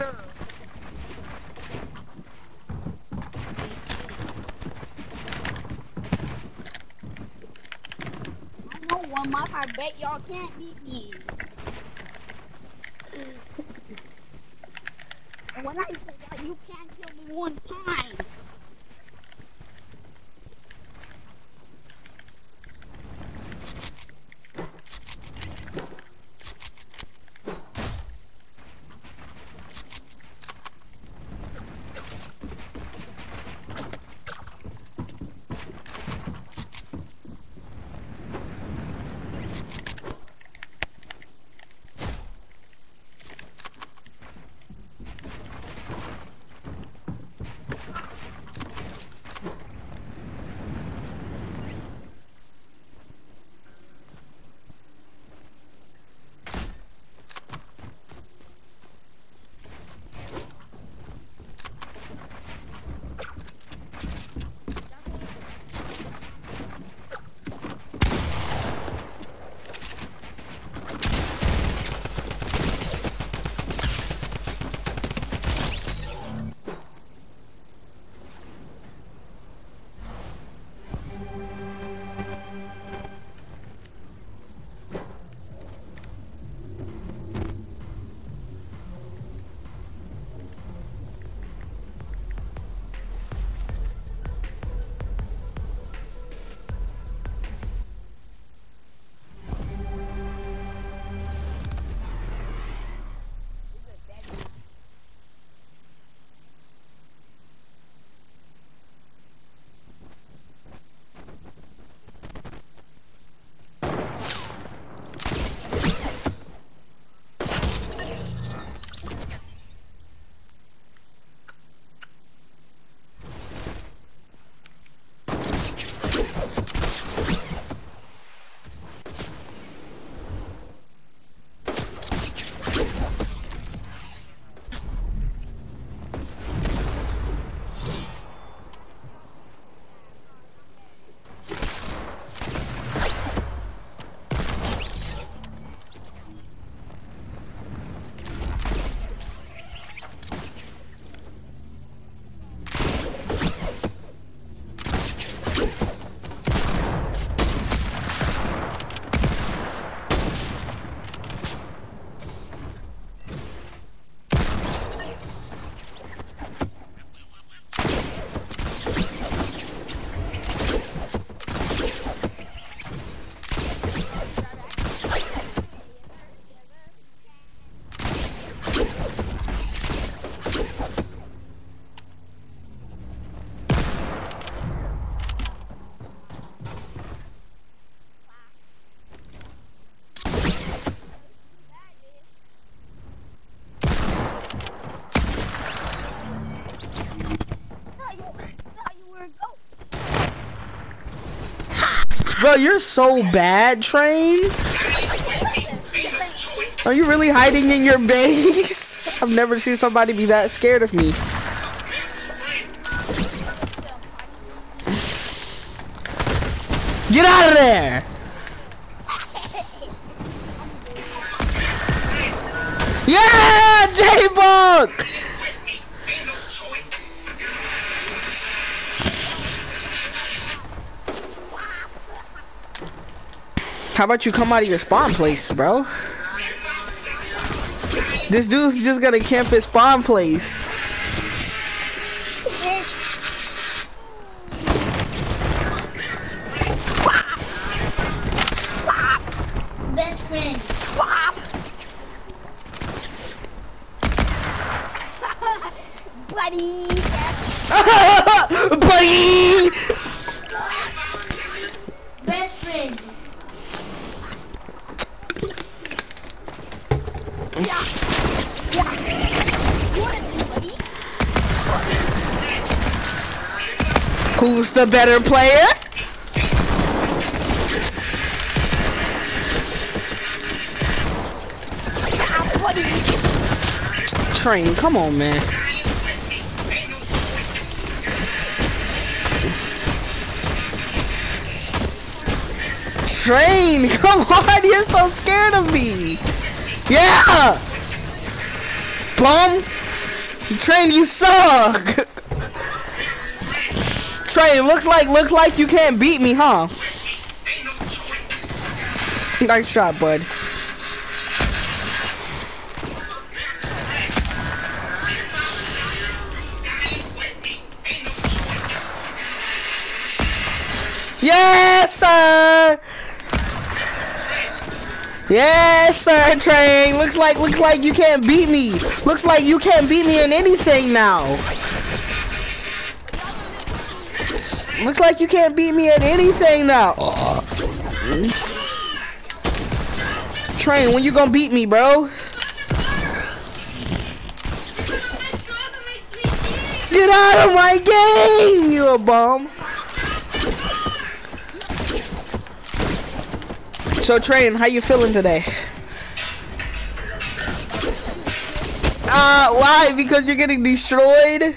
water. I know one month. I bet y'all can't beat me. and when I say that, you can't kill me one time. Bro, you're so bad, Train. Are you really hiding in your base? I've never seen somebody be that scared of me. Get out of there! Yeah, J-Buck! How about you come out of your spawn place, bro? This dude's just gonna camp his spawn place. Who's the better player? Train, come on, man. Train, come on, you're so scared of me. Yeah! Bum! Train, you suck! Train, looks like looks like you can't beat me, huh? nice shot, bud. Yes, sir. Yes, sir, Train. Looks like looks like you can't beat me. Looks like you can't beat me in anything now. Looks like you can't beat me at anything now. Train, when you gonna beat me, bro? Get out of my game, you a bum. So Train, how you feeling today? Uh, why? Because you're getting destroyed?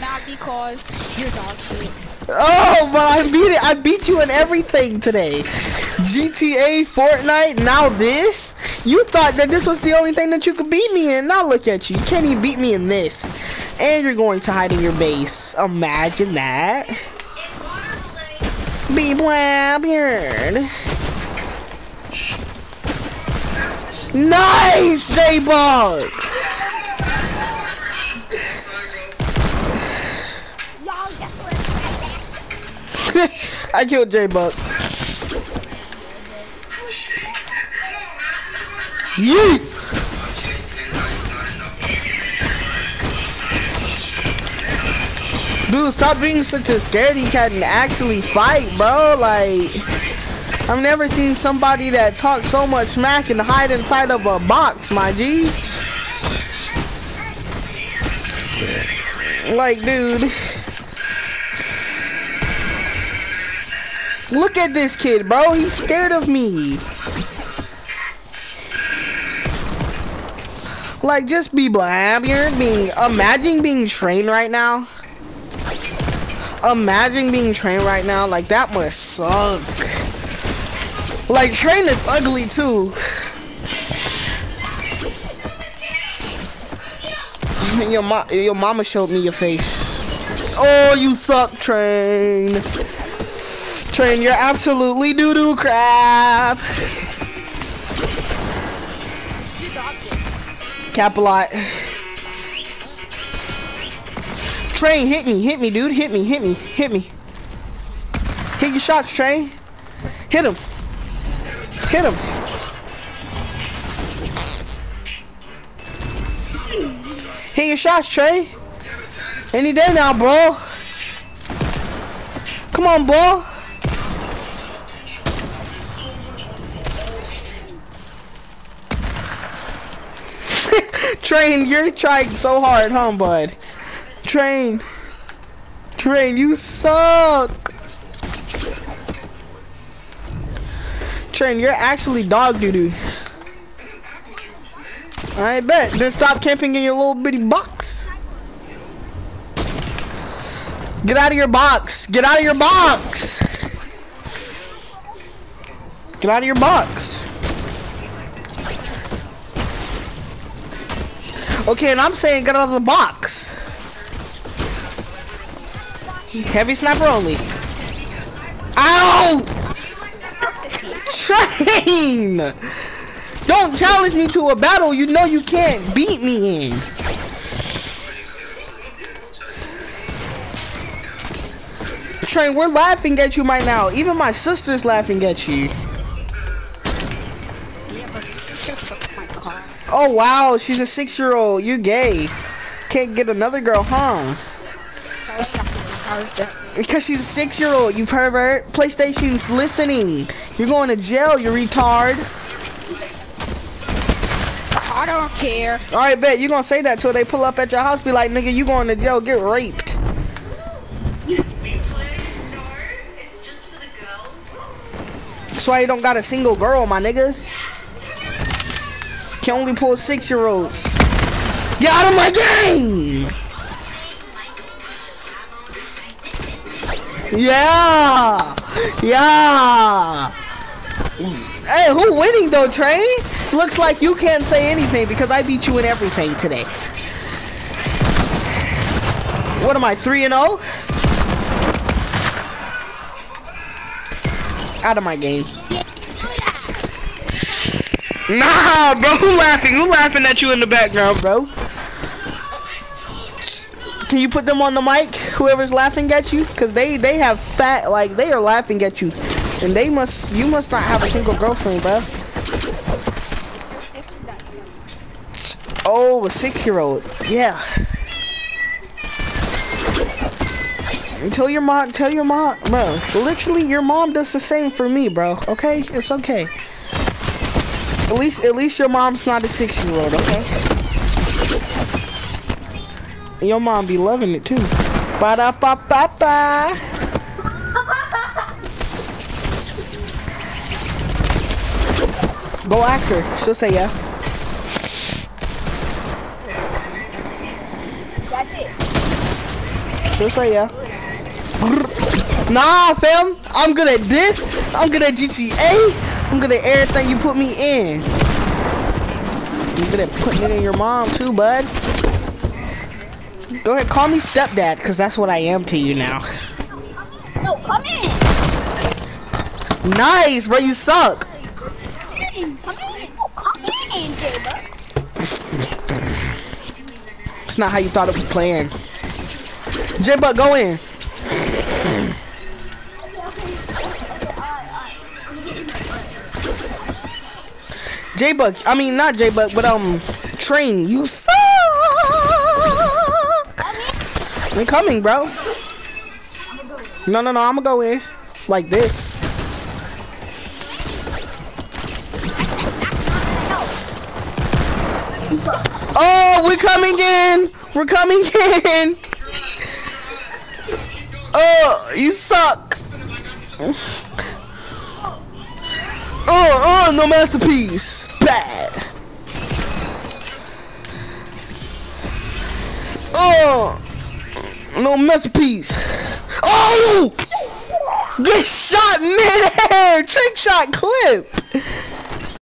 Not because you're dog shit. Oh, but I beat it. I beat you in everything today. GTA, Fortnite, now this? You thought that this was the only thing that you could beat me in. Now look at you. You can't even beat me in this. And you're going to hide in your base. Imagine that. Be blabbered. Nice, J-Buck! I killed J-Bucks. Yeet! Dude, stop being such a scaredy cat and actually fight, bro. Like, I've never seen somebody that talks so much smack and hide inside of a box, my G. Like, dude. Look at this kid, bro. He's scared of me. Like, just be blab. You're being. Imagine being trained right now. Imagine being trained right now. Like, that must suck. Like, train is ugly too. Your mom, your mama showed me your face. Oh, you suck, train. Train, you're absolutely doo doo crap. Cap a lot. Train, hit me, hit me, dude, hit me, hit me, hit me. Hit your shots, Train. Hit him. Hit him. Hit your shots, Trey. Any day now, bro. Come on, bro. Train, you're trying so hard, huh, bud? Train. Train, you suck. Train, you're actually dog doo doo. I bet. Then stop camping in your little bitty box. Get out of your box. Get out of your box. Get out of your box. Okay, and I'm saying get out of the box. Heavy sniper only. Out! Train! Don't challenge me to a battle you know you can't beat me in. Train, we're laughing at you right now. Even my sister's laughing at you. Oh wow, she's a six-year-old. You gay. Can't get another girl, huh? Because she's a six-year-old, you pervert. PlayStation's listening. You're going to jail, you retard. I don't care. Alright, bet. You gonna say that till they pull up at your house, be like, nigga, you going to jail, get raped. That's why you don't got a single girl, my nigga. Can only pull six-year-olds. Get out of my game! Yeah! Yeah! Hey, who winning though, Trey? Looks like you can't say anything because I beat you in everything today. What am I, 3 and 0? Out of my game. Nah, bro. Who laughing? Who laughing at you in the background, bro? Can you put them on the mic? Whoever's laughing at you, cause they they have fat like they are laughing at you, and they must you must not have a single girlfriend, bro. Oh, a six-year-old. Yeah. Tell your mom. Tell your mom, bro. Literally, your mom does the same for me, bro. Okay, it's okay. At least, at least your mom's not a six-year-old, okay? Your mom be loving it too. Ba da ba ba ba. Go ask her. She'll say yeah. It. She'll say yeah. Nah, fam. I'm good at this. I'm good at GTA. I'm good at everything you put me in. I'm good at putting it in your mom too, bud. Go ahead, call me stepdad, cause that's what I am to you now. No, come in. Nice, bro. You suck. Come in. Come in. Oh, come in, J-Buck. It's not how you thought it was playing. J Buck, go in. J Buck, I mean not J Buck, but um, Train, you suck. I'm coming, bro. No, no, no, I'm gonna go in like this. Oh, we're coming in. We're coming in. Oh, you suck. Oh, oh, no masterpiece. Bad. Oh, no masterpiece. Oh, get shot midair. Trick shot clip.